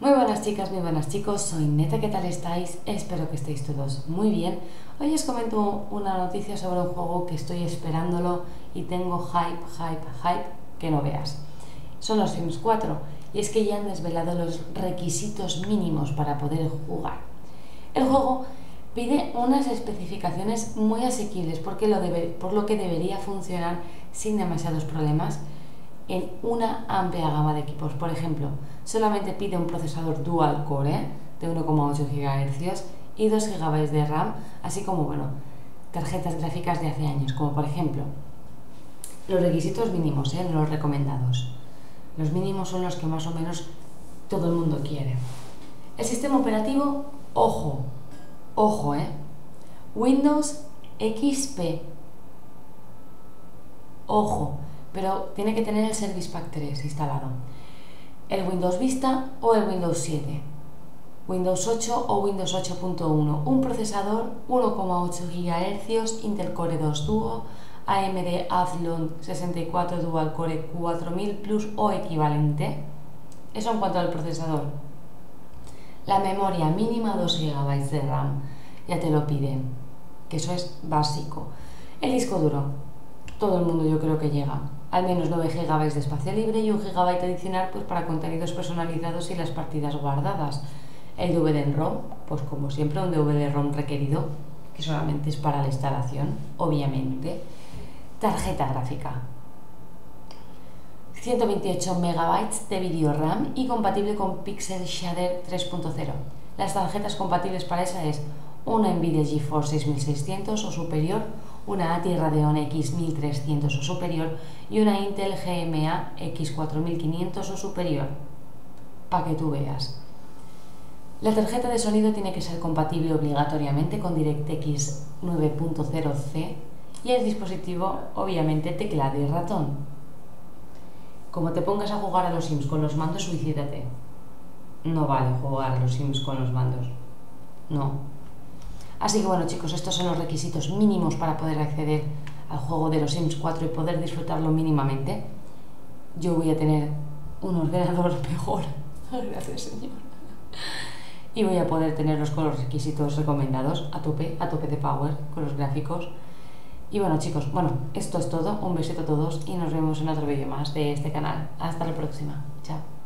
Muy buenas chicas, muy buenas chicos, soy Neta, ¿qué tal estáis? Espero que estéis todos muy bien. Hoy os comento una noticia sobre un juego que estoy esperándolo y tengo hype, hype, hype que no veas. Son los Sims 4 y es que ya han desvelado los requisitos mínimos para poder jugar. El juego pide unas especificaciones muy asequibles porque por lo que debería funcionar sin demasiados problemas en una amplia gama de equipos. Por ejemplo, solamente pide un procesador dual core de 1,8 GHz y 2 GB de RAM, así como bueno, tarjetas gráficas de hace años, como por ejemplo los requisitos mínimos, ¿eh? los recomendados. Los mínimos son los que más o menos todo el mundo quiere. El sistema operativo, ojo, ojo, ¿eh? Windows XP. Ojo, pero tiene que tener el Service Pack 3 instalado. El Windows Vista o el Windows 7. Windows 8 o Windows 8.1. Un procesador 1,8 GHz, Intel Core 2 Duo, AMD Athlon 64 Dual Core 4000 Plus o equivalente. Eso en cuanto al procesador. La memoria mínima 2 GB de RAM. Ya te lo piden. Que eso es básico. El disco duro. Todo el mundo yo creo que llega al menos 9 GB de espacio libre y un GB adicional pues, para contenidos personalizados y las partidas guardadas. El DVD-ROM, pues como siempre un DVD-ROM requerido, que solamente es para la instalación, obviamente. Tarjeta gráfica. 128 MB de video RAM y compatible con Pixel Shader 3.0. Las tarjetas compatibles para esa es una Nvidia GeForce 6600 o superior, una ATI Radeon X1300 o superior y una Intel GMA X4500 o superior, para que tú veas. La tarjeta de sonido tiene que ser compatible obligatoriamente con DirectX 9.0C y el dispositivo obviamente teclado y ratón. Como te pongas a jugar a los Sims con los mandos, suicídate. No vale jugar a los Sims con los mandos. No, Así que bueno chicos, estos son los requisitos mínimos para poder acceder al juego de los Sims 4 y poder disfrutarlo mínimamente. Yo voy a tener un ordenador mejor, gracias señor. Y voy a poder tenerlos con los requisitos recomendados a tope, a tope de power, con los gráficos. Y bueno chicos, bueno, esto es todo, un besito a todos y nos vemos en otro vídeo más de este canal. Hasta la próxima, chao.